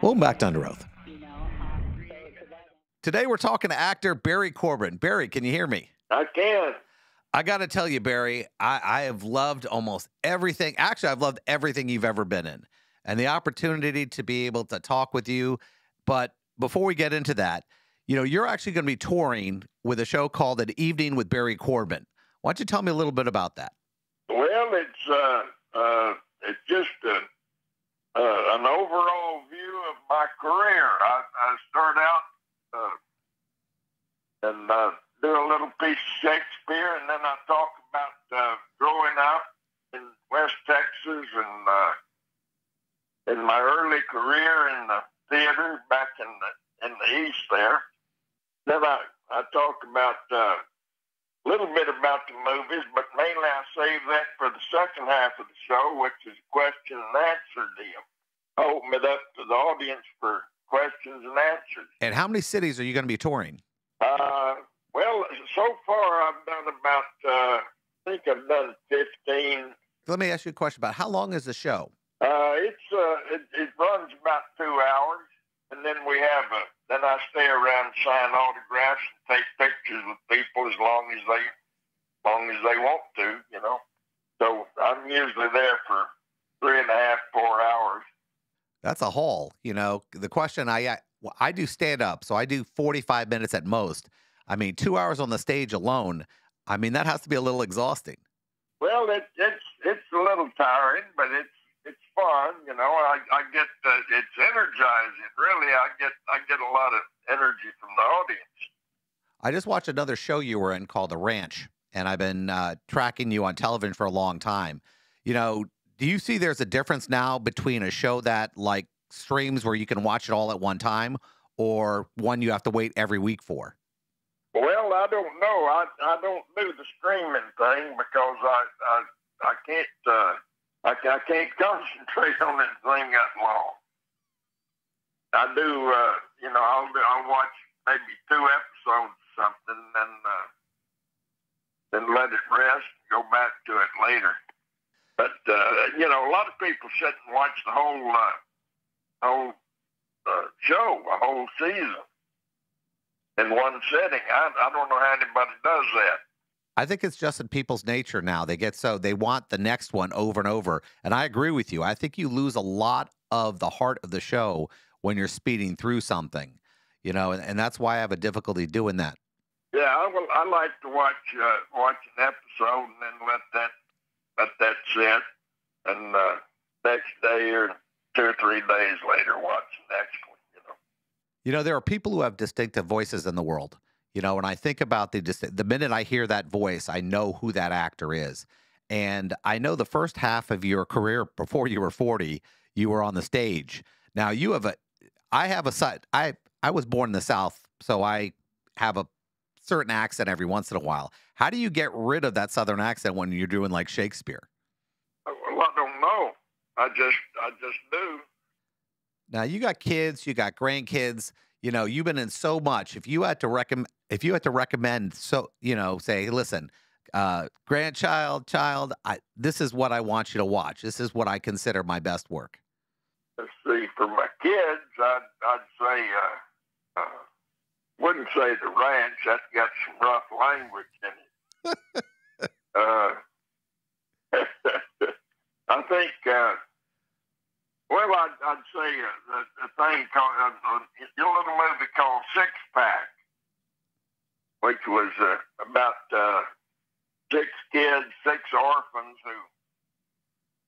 Welcome back to Under Oath. Today we're talking to actor Barry Corbin. Barry, can you hear me? I can. I got to tell you, Barry, I, I have loved almost everything. Actually, I've loved everything you've ever been in, and the opportunity to be able to talk with you. But before we get into that, you know, you're actually going to be touring with a show called An Evening with Barry Corbin. Why don't you tell me a little bit about that? Well, it's uh, uh, it's just a, uh, an overall view of my career. I, I start out uh, and uh, do a little piece of Shakespeare, and then I talk about uh, growing up in West Texas and uh, in my early career in the theater back in the in the East there. Then I, I talk about uh, a little bit about the movies, but mainly I save that for the second half of the show, which is question and answer deal. Open it up to the audience for questions and answers. And how many cities are you going to be touring? Uh, well, so far I've done about, uh, I think I've done 15. Let me ask you a question about how long is the show? Uh, it's uh, it, it runs about two hours, and then we have a. Then I stay around, sign autographs, and take pictures with people as long as they, as long as they want to, you know. So I'm usually there for three and a half, four hours. That's a haul. You know, the question I I, I do stand up, so I do 45 minutes at most. I mean, two hours on the stage alone. I mean, that has to be a little exhausting. Well, it, it's it's a little tiring, but it's it's fun. You know, I, I get uh, it's energizing. Really, I get I get a lot of energy from the audience. I just watched another show you were in called The Ranch, and I've been uh, tracking you on television for a long time. You know, do you see there's a difference now between a show that like streams where you can watch it all at one time, or one you have to wait every week for? Well, I don't know. I I don't do the streaming thing because I I, I can't uh, I, I can't concentrate on that thing that long. I do, uh, you know, I'll I'll watch maybe two episodes or something, and uh, then let it rest, go back to it later. But uh, you know, a lot of people sit and watch the whole uh, whole uh, show, a whole season in one sitting. I, I don't know how anybody does that. I think it's just in people's nature now. They get so they want the next one over and over. And I agree with you. I think you lose a lot of the heart of the show when you're speeding through something, you know, and, and that's why I have a difficulty doing that. Yeah, I, will, I like to watch uh, watch an episode and then let that let that sit, and uh, next day or two or three days later watch the next one. You know. You know, there are people who have distinctive voices in the world. You know, when I think about the just the minute I hear that voice, I know who that actor is. And I know the first half of your career before you were 40, you were on the stage. Now you have a I have a I I was born in the South, so I have a certain accent every once in a while. How do you get rid of that southern accent when you're doing like Shakespeare? Well, I don't know. I just I just do. Now you got kids, you got grandkids. You know, you've been in so much. If you had to recommend, if you had to recommend, so you know, say, hey, listen, uh, grandchild, child, I, this is what I want you to watch. This is what I consider my best work. Let's see. For my kids, I'd I'd say uh, uh, wouldn't say the ranch. That's got some rough language in it. uh, I think. Uh, well, I'd, I'd say uh, the, the thing called uh, uh, your little movie called Six Pack, which was uh, about uh, six kids, six orphans who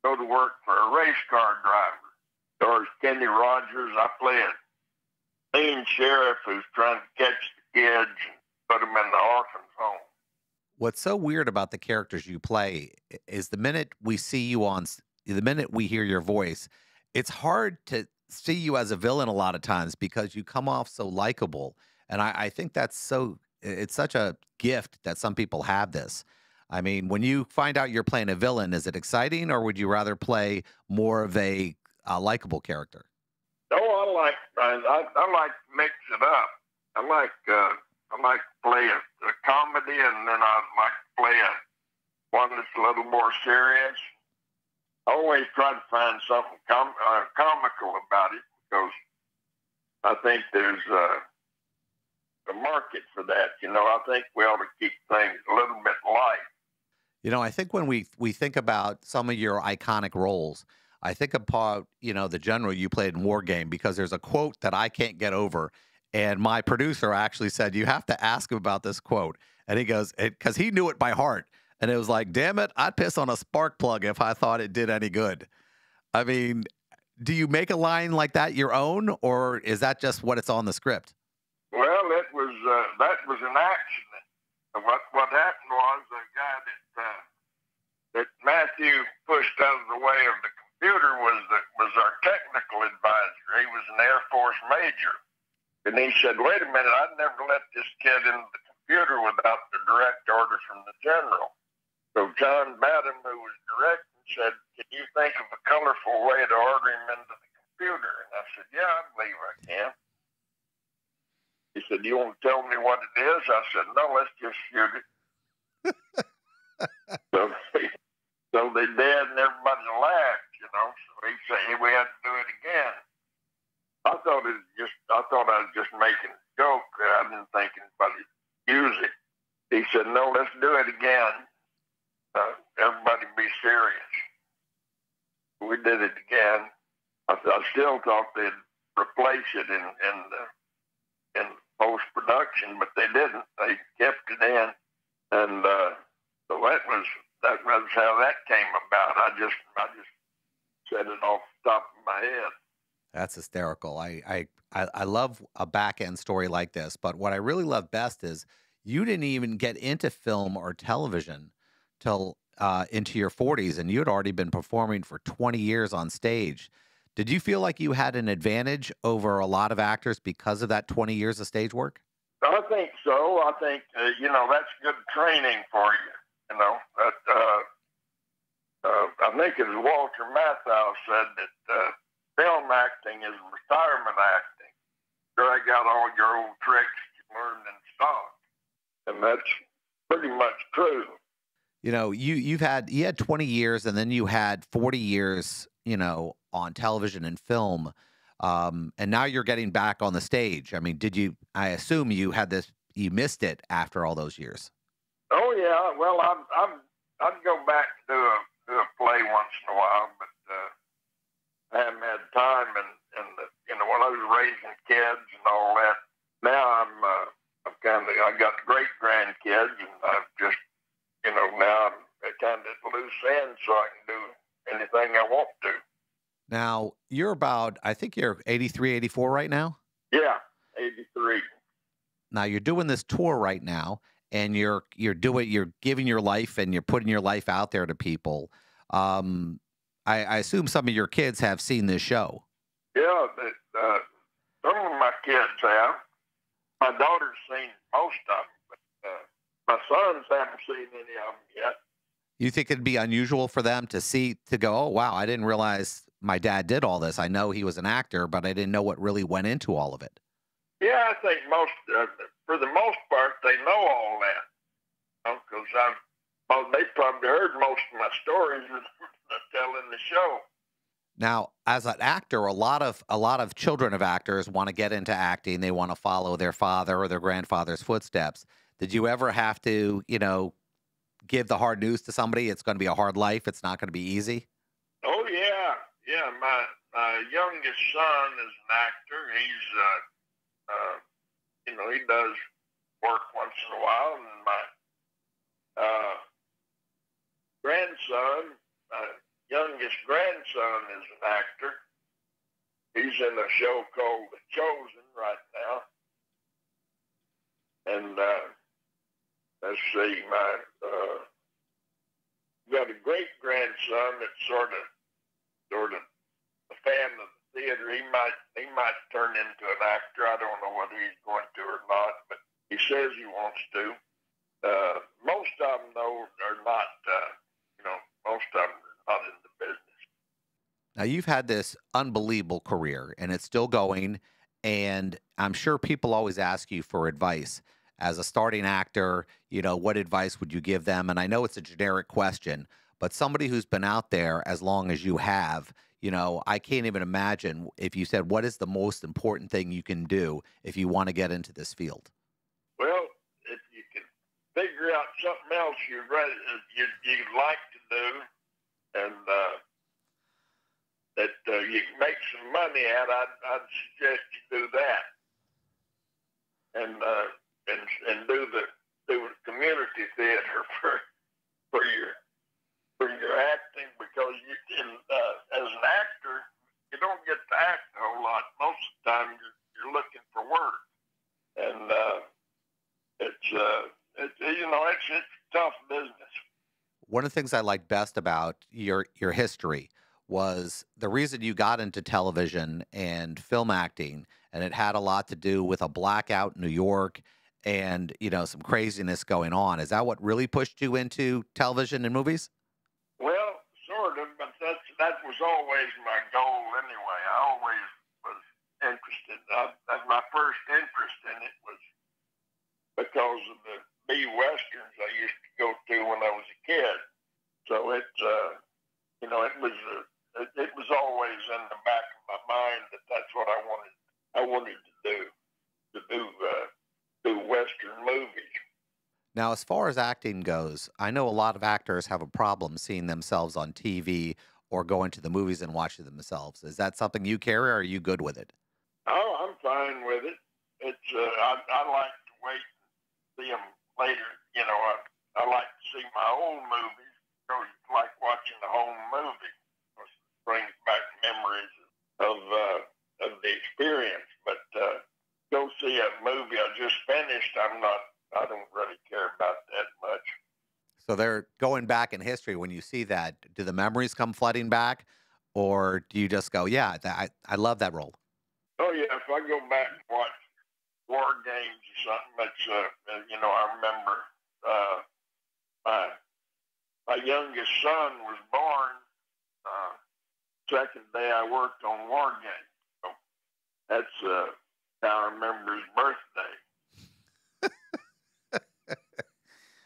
go to work for a race car driver. Stars Kenny Rogers. I play a mean sheriff who's trying to catch the kids put them in the orphans' home. What's so weird about the characters you play is the minute we see you on, the minute we hear your voice, it's hard to see you as a villain a lot of times because you come off so likable. And I, I think that's so, it's such a gift that some people have this. I mean, when you find out you're playing a villain, is it exciting or would you rather play more of a, a likable character? No, I like I, I, like mix it up. I like uh, I like play a, a comedy, and then I like play a one that's a little more serious. I always try to find something com- uh, comical about it because I think there's a, a market for that. You know, I think we ought to keep things a little bit light. You know, I think when we we think about some of your iconic roles, I think about you know the general you played in War Game because there's a quote that I can't get over, and my producer actually said you have to ask him about this quote, and he goes because he knew it by heart, and it was like, damn it, I'd piss on a spark plug if I thought it did any good. I mean, do you make a line like that your own, or is that just what it's on the script? Well, it was uh, that was an accident. What what happened was a guy that uh, that Matthew pushed out of the way of the computer was the, was our technical advisor. He was an Air Force major, and he said, "Wait a minute, I'd never let this kid in the computer without the direct order from the general." So John Badham, who was directing, said, "Can you think of a colorful way to order him into the computer?" And I said, "Yeah, I believe I can." He said, "You want to tell me what it is?" I said, "No, let's just shoot it." so, they, so they did, and everybody laughed, you know. So he said, "We had to do it again." I thought it just, I thought I was just making a joke. that I didn't think anybody use it. He said, "No, let's do it again. Uh, everybody be serious." We did it again. I, I still thought they'd replace it in in in post production, but they didn't. They kept it in, and uh, so that was that was how that came about. I just I just said it off the top of my head. That's hysterical. I I I, I love a back end story like this, but what I really love best is you didn't even get into film or television till uh, into your 40s, and you had already been performing for 20 years on stage. Did you feel like you had an advantage over a lot of actors because of that 20 years of stage work? I think so. I think uh, you know that's good training for you. You know, that, uh, uh, I think it was Walter Matthau said that uh, film acting is retirement acting. Drag out all your old tricks you learned in stock, and that's pretty much true. You know, you you've had you had 20 years, and then you had 40 years. You know, on television and film. Um, and now you're getting back on the stage. I mean, did you? I assume you had this. You missed it after all those years. Oh yeah. Well, I'm. I'm. I'd go back to a do a play once in a while, but uh, I haven't had time. And and the, you know, when I was raising kids and all that, now I'm. Uh, I'm kind of. I got great grandkids, and I've just. You know, now I'm kind of loose end, so I can do anything I want to. Now, you're about, I think you're 83, 84 right now? Yeah, 83. Now, you're doing this tour right now and you're you're doing you're giving your life and you're putting your life out there to people. Um, I, I assume some of your kids have seen this show. Yeah, but, uh, some of my kids have. My daughter's seen most of them, but uh, my sons haven't seen any of them yet. You think it'd be unusual for them to see to go, oh wow, I didn't realize my dad did all this. I know he was an actor, but I didn't know what really went into all of it. Yeah, I think most, uh, for the most part, they know all that. Because you know, I've, well, they probably heard most of my stories telling the show. Now, as an actor, a lot of a lot of children of actors want to get into acting. They want to follow their father or their grandfather's footsteps. Did you ever have to, you know, give the hard news to somebody? It's going to be a hard life. It's not going to be easy. Oh yeah, yeah, my my youngest son is an actor. He's uh, uh, you know, he does work once in a while, and my uh, grandson, my youngest grandson, is an actor. He's in a show called The Chosen right now, and uh, let's see, my uh, got a great grandson that's sort of sort of a fan of the theater. He might might turn into an actor. I don't know whether he's going to or not, but he says he wants to. Uh, most of them, though, are not. Uh, you know, most of them are not in the business. Now you've had this unbelievable career, and it's still going. And I'm sure people always ask you for advice as a starting actor. You know, what advice would you give them? And I know it's a generic question, but somebody who's been out there as long as you have, you know, I can't even imagine if you said, what is the most important thing you can do if you want to get into this field? Well, if you can figure out something else you're ready, you, you'd like to do, and uh, that uh, you can make some money at, I'd, I'd suggest you do that, and uh, and and do the do community theater for your for your acting because you can uh, as an actor you don't get to act a whole lot. Most of the time you're, you're looking for work, and uh, it's uh, it's you know it's it's tough business. One of the things I liked best about your your history was the reason you got into television and film acting, and it had a lot to do with a blackout in New York and you know some craziness going on. Is that what really pushed you into television and movies? Well, sort of, but that's that was always my goal anyway. I always was interested. I, that my first interest in it was because of the B westerns I used to go to when I was a kid. So it, uh, you know, it was uh, it, was always in the back of my mind that that's what I wanted. I wanted to do to do uh, do western movies. Now, as far as acting goes, I know a lot of actors have a problem seeing themselves on TV or going to the movies and watching themselves. Is that something you carry, or are you good with it? Oh, I'm fine with it. It's uh, I, I like to wait and see them later. You know, I, I like to see my old movies because it's like watching the home movie. It brings back memories of uh, of the experience. But uh, go see a movie I just finished. I'm not I don't really care about that much. So they're going back in history. When you see that, do the memories come flooding back, or do you just go, "Yeah, that, I I love that role"? Oh yeah, if I go back and watch war games or something, that's uh, uh, you know I remember uh, my my youngest son was born uh, second day I worked on war games. So that's uh, how I remember his birthday.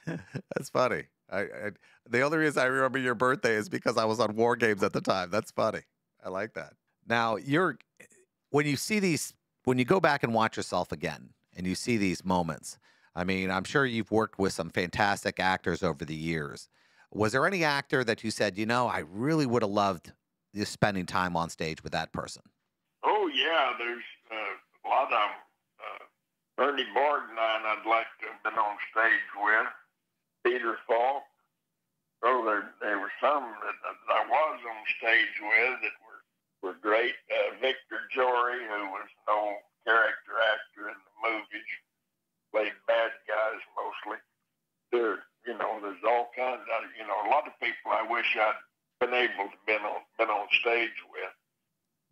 That's funny. I, I, the only reason I remember your birthday is because I was on War Games at the time. That's funny. I like that. Now, you're when you see these when you go back and watch yourself again and you see these moments. I mean, I'm sure you've worked with some fantastic actors over the years. Was there any actor that you said, you know, I really would have loved just spending time on stage with that person? Oh yeah, there's uh, a lot of them. Uh, Ernie Borgnine, I'd like to have been on stage with. Peter Falk. Oh, there, there were some that, that I was on stage with that were, were great. Uh, Victor Jory, who was no character actor in the movies, played bad guys mostly. There, you know, there's all kinds of, you know, a lot of people I wish I'd been able to been on been on stage with.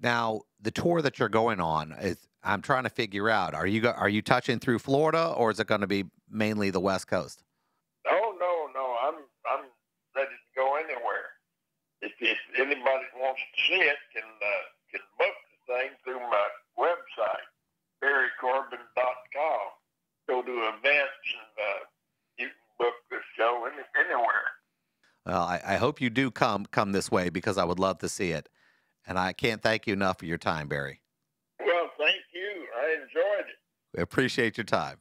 Now, the tour that you're going on is I'm trying to figure out. Are you are you touching through Florida or is it going to be mainly the West Coast? Oh no, no, I'm I'm ready to go anywhere. If, if anybody wants to see it, can uh, can book the thing through my website, barrycorbin.com. Go to events and uh, you can book the show any, anywhere. Well, I, I hope you do come come this way because I would love to see it, and I can't thank you enough for your time, Barry. Well, thank you. I enjoyed it. We appreciate your time.